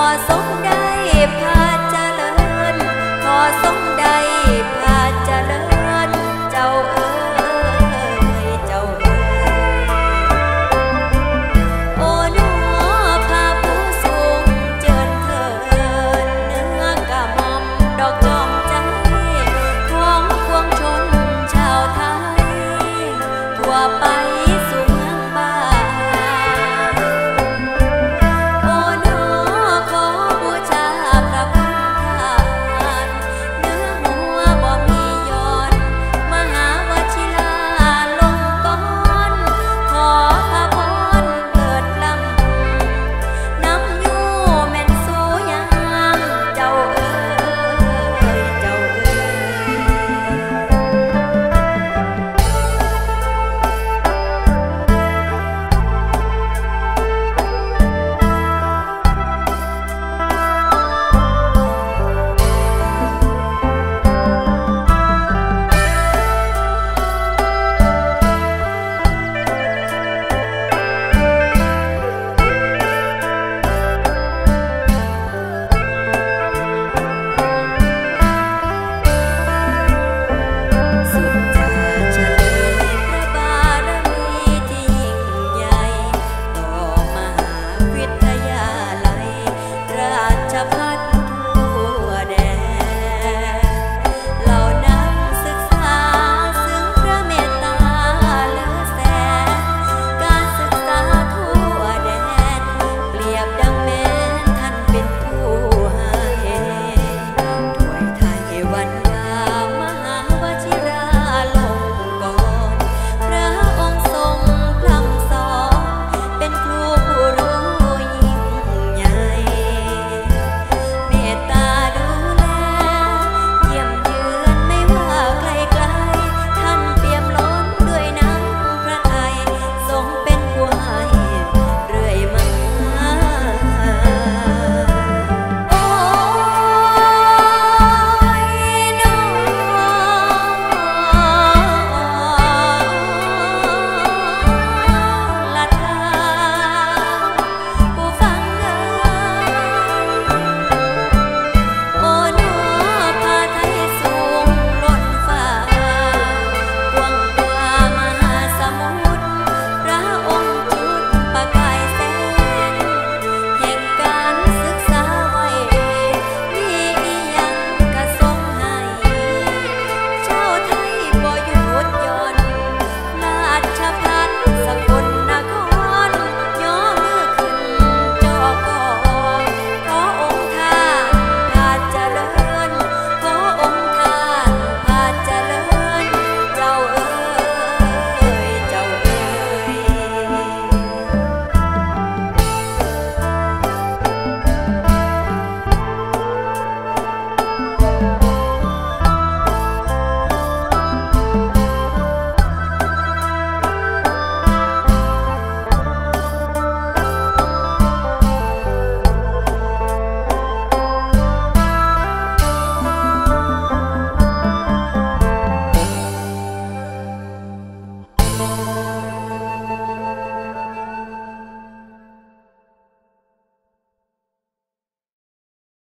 我